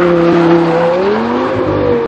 Ooh.